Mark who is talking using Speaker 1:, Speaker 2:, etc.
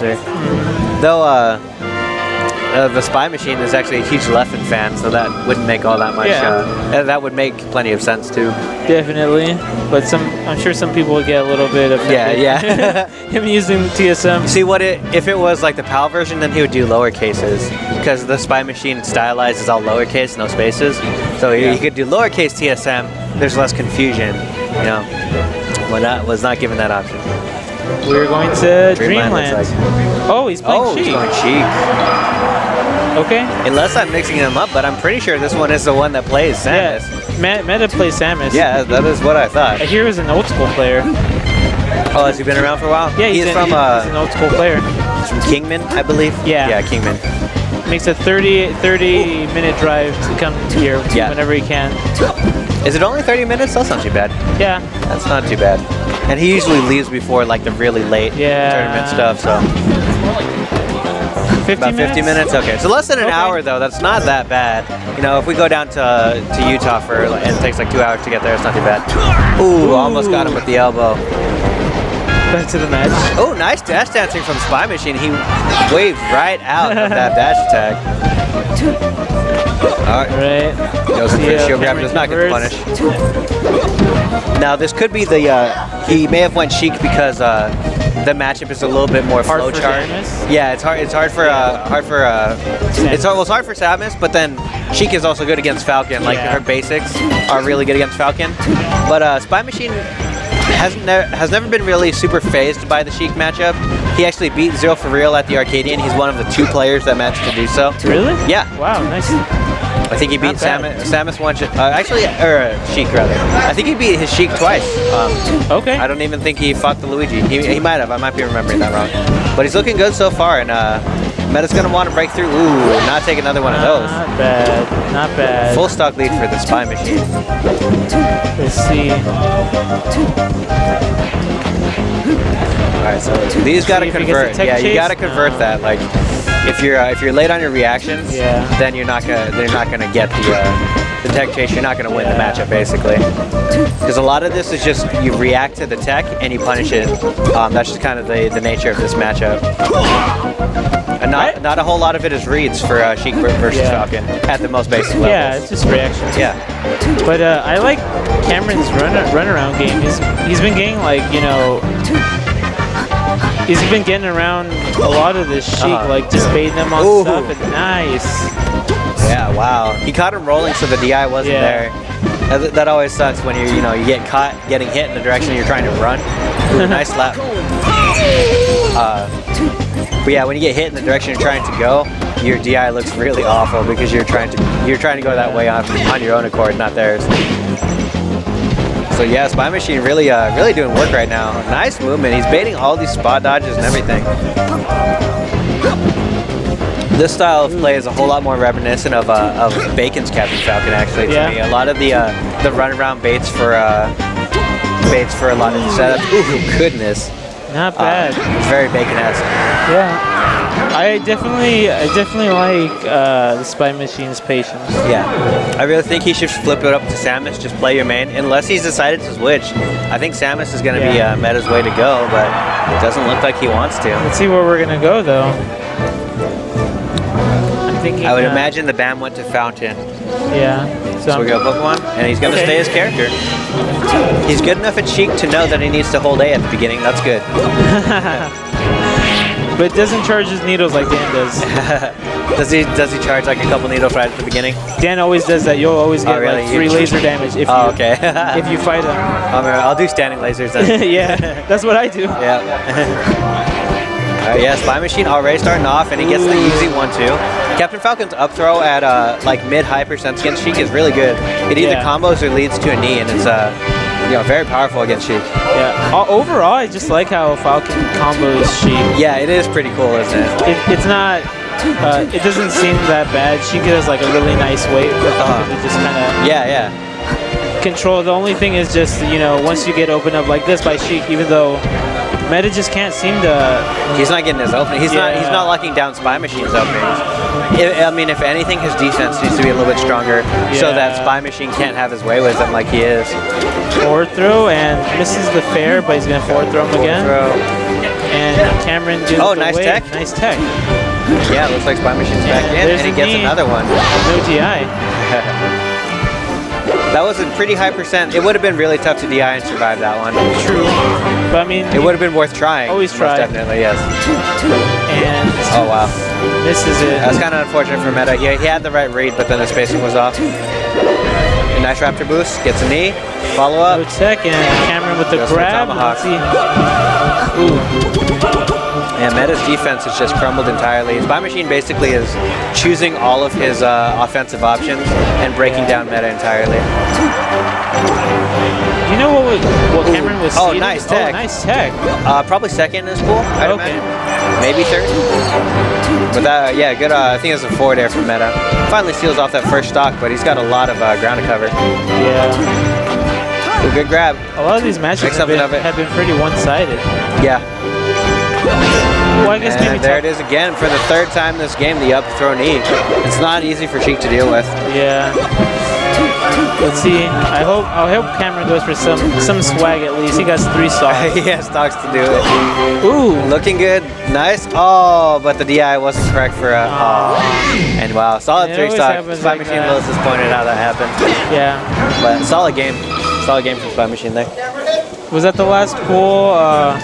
Speaker 1: Though uh, uh, the Spy Machine is actually a huge Leffen fan, so that wouldn't make all that much.
Speaker 2: Yeah.
Speaker 1: Uh, that would make plenty of sense too.
Speaker 2: Definitely, but some I'm sure some people would get a little bit offended.
Speaker 1: Yeah, yeah.
Speaker 2: Him using TSM.
Speaker 1: See what it if it was like the PAL version, then he would do lower cases because the Spy Machine stylized is all lowercase, no spaces. So he,
Speaker 2: Yeah.
Speaker 1: he could do lowercase TSM. There's less confusion, you know. When not was not given that option.
Speaker 2: We're going to
Speaker 1: Dreamland
Speaker 2: Dreamland.
Speaker 1: like-
Speaker 2: Oh, he's playing
Speaker 1: Oh, he's going Sheik.
Speaker 2: Okay.
Speaker 1: Unless I'm mixing them up, but I'm pretty sure this one is the one that plays Samus.
Speaker 2: Yeah. Me- Meda plays Samus.
Speaker 1: Yeah, that is what I thought.
Speaker 2: I hear he's an old school player.
Speaker 1: Oh, has he been around for a while?
Speaker 2: Yeah, he's,
Speaker 1: he's
Speaker 2: an,
Speaker 1: from
Speaker 2: he's
Speaker 1: uh,
Speaker 2: an old school player.
Speaker 1: he's from Kingman, I believe.
Speaker 2: Yeah.
Speaker 1: Yeah, Kingman.
Speaker 2: Makes a 30, 30 minute drive to come to here
Speaker 1: Yeah.
Speaker 2: whenever he can.
Speaker 1: Is it only 30 minutes? That's not too bad.
Speaker 2: Yeah.
Speaker 1: That's not too bad. And he usually leaves before like the really late
Speaker 2: Yeah.
Speaker 1: tournament stuff, so
Speaker 2: 50
Speaker 1: about 50 minutes. Okay, so less than an
Speaker 2: Okay.
Speaker 1: hour though. That's not that bad. You know, if we go down to to Utah for and it takes like two hours to get there, it's not too bad. Ooh, almost got him with the elbow.
Speaker 2: Back to the match.
Speaker 1: Oh, nice dash dancing from Spy Machine. He waved right out of that dash attack. All right. Goes for the shield grab, does not get
Speaker 2: converts.
Speaker 1: punished. Now this could be the uh, he may have went Sheik because uh, the matchup is a little bit more
Speaker 2: Hard
Speaker 1: flow chart. Yeah, it's hard. It's hard for uh, hard for uh, it's hard, well, it's hard for Samus, but then Sheik is also good against Falcon. Like
Speaker 2: Yeah.
Speaker 1: her basics are really good against Falcon. But uh, Spy Machine has ne- has never been really super phased by the Sheik matchup. He actually beat Zero for real at the Arcadian. He's one of the two players that managed to do so.
Speaker 2: Really?
Speaker 1: Yeah.
Speaker 2: Wow, nice.
Speaker 1: I think he beat Samus, Samus once. Uh, actually, or uh, Sheik rather. I think he beat his Sheik twice. Um,
Speaker 2: Okay.
Speaker 1: I don't even think he fought the Luigi. He, he might have. I might be remembering that wrong. But he's looking good so far, and uh, Meda's gonna want to break through. Ooh, not take another one of those.
Speaker 2: Not bad. Not bad.
Speaker 1: Full stock lead for the Spy Machine.
Speaker 2: Let's see.
Speaker 1: All right, so these gotta
Speaker 2: See if he gets a
Speaker 1: convert. Yeah, you gotta convert that. Like, if you're uh, if you're late on your reactions,
Speaker 2: Yeah.
Speaker 1: then you're not gonna they're not gonna get the uh, the tech chase. You're not gonna win the matchup basically. Because a lot of this is just you react to the tech and you punish it. Um, that's just kind of the, the nature of this matchup. And not
Speaker 2: Right.
Speaker 1: not a whole lot of it is reads for uh, Sheik ver- versus
Speaker 2: Yeah.
Speaker 1: Falcon at the most basic level.
Speaker 2: Yeah, it's just reactions.
Speaker 1: Yeah.
Speaker 2: But uh, I like Cameron's run run around game. He's he's been getting like you know. He's been getting around a lot of this Sheik,
Speaker 1: Uh-huh.
Speaker 2: like just baiting them on
Speaker 1: Ooh.
Speaker 2: stuff. And nice.
Speaker 1: Yeah, wow. He caught him rolling, so the DI wasn't
Speaker 2: Yeah.
Speaker 1: there. That, that always sucks when you you know you get caught getting hit in the direction you're trying to run. Ooh, nice lap. Uh, but yeah, when you get hit in the direction you're trying to go, your DI looks really awful because you're trying to you're trying to go that way on, on your own accord, not theirs. So yeah, Spy Machine really uh, really doing work right now. Nice movement. He's baiting all these spot dodges and everything. This style of play is a whole lot more reminiscent of, uh, of Bacon's Captain Falcon, actually, to
Speaker 2: Yeah.
Speaker 1: me. A lot of the uh, the runaround baits for uh, baits for a lot of the setups. Ooh, goodness.
Speaker 2: Not
Speaker 1: Uh,
Speaker 2: bad.
Speaker 1: it's very Bacon-esque.
Speaker 2: yeah. I definitely, I definitely like uh, the Spy Machine's patience.
Speaker 1: Yeah. I really think he should flip it up to Samus, just play your main, unless he's decided to switch. I think Samus is going to be uh, Meda's way to go, but it doesn't look like he wants to.
Speaker 2: Let's see where we're gonna go though. Thinking.
Speaker 1: I would
Speaker 2: uh,
Speaker 1: imagine the BAM went to Fountain.
Speaker 2: Yeah. So,
Speaker 1: So we go Pokemon, and he's going to
Speaker 2: Okay.
Speaker 1: stay his character. He's good enough at Sheik to know that he needs to hold A at the beginning. That's good.
Speaker 2: but doesn't charge his needles like Dan does.
Speaker 1: does he does he charge like a couple needles right at the beginning?
Speaker 2: Dan always does that. You'll always
Speaker 1: Oh,
Speaker 2: get
Speaker 1: really?
Speaker 2: like three laser damage if
Speaker 1: Oh,
Speaker 2: you
Speaker 1: okay.
Speaker 2: if you fight him.
Speaker 1: I'm gonna- I'll do standing lasers then.
Speaker 2: yeah, that's what I do.
Speaker 1: Yeah. Alright, yeah, Spy Machine already starting off, and he gets the easy one too. Captain Falcon's up throw at uh, like mid high percent against Sheik is really good. It either
Speaker 2: Yeah.
Speaker 1: combos or leads to a knee, and it's uh, you know, very powerful against Sheik.
Speaker 2: Yeah. Uh, overall, I just like how Falcon combos Sheik.
Speaker 1: Yeah, it is pretty cool, isn't it?
Speaker 2: It, it's not. Uh, it doesn't seem that bad. Sheik has like a really nice weight for Falcon to just kind of
Speaker 1: Yeah, yeah.
Speaker 2: control. The only thing is just you know once you get opened up like this by Sheik, even though Meda just can't seem to.
Speaker 1: He's not getting his opening. He's not. He's not locking down Spy Machine's openings. I I mean, if anything, his defense needs to be a little bit stronger, so that Spy Machine can't have his way with him like he is.
Speaker 2: Forward throw and misses the fair, but he's gonna forward throw him again.
Speaker 1: Throw.
Speaker 2: and Cameron did
Speaker 1: Oh, nice tech.
Speaker 2: Nice tech.
Speaker 1: Yeah, it looks like Spy Machine's back in, and he gets
Speaker 2: knee.
Speaker 1: another one.
Speaker 2: No DI.
Speaker 1: that was a pretty high percent. It would have been really tough to DI and survive that one.
Speaker 2: True. But I mean,
Speaker 1: It would have been worth trying.
Speaker 2: Always try.
Speaker 1: Definitely, yes.
Speaker 2: and
Speaker 1: Oh, wow.
Speaker 2: this is it.
Speaker 1: That's kind of unfortunate for Meda. He, he had the right read, but then the spacing was off. A nice Raptor boost, gets a knee, follow
Speaker 2: No
Speaker 1: up.
Speaker 2: tech and Cameron with the
Speaker 1: Goes
Speaker 2: grab.
Speaker 1: tomahawk. Meda's defense has just crumbled entirely. Spy Machine basically is choosing all of his uh, offensive options and breaking down Meda entirely.
Speaker 2: You know what was, what Cameron was
Speaker 1: Oh, nice tech.
Speaker 2: Oh, nice tech.
Speaker 1: Uh, probably second in this pool, I'd
Speaker 2: Okay.
Speaker 1: imagine. Maybe third. But that, yeah, good. Uh, I think it's a four there from Meda. Finally seals off that first stock, but he's got a lot of uh, ground to cover.
Speaker 2: Yeah.
Speaker 1: Ooh, good grab.
Speaker 2: A lot of these matches have been, have been pretty one-sided.
Speaker 1: Yeah.
Speaker 2: Well, I guess maybe
Speaker 1: And there it is again for the third time this game, the up throw knee. It's not easy for Sheik to deal with.
Speaker 2: Yeah. Let's see. I hope I hope Cameron goes for some some swag at least. He got three stocks.
Speaker 1: he has stocks to do it.
Speaker 2: Ooh.
Speaker 1: Looking good. Nice. Oh, but the DI wasn't correct for a. Oh. And wow, solid
Speaker 2: It
Speaker 1: three
Speaker 2: stocks.
Speaker 1: Spy
Speaker 2: like
Speaker 1: Machine
Speaker 2: that.
Speaker 1: was disappointed how that happened.
Speaker 2: Yeah.
Speaker 1: But solid game. Solid game from Spy Machine there.
Speaker 2: Was that the last pool? Uh,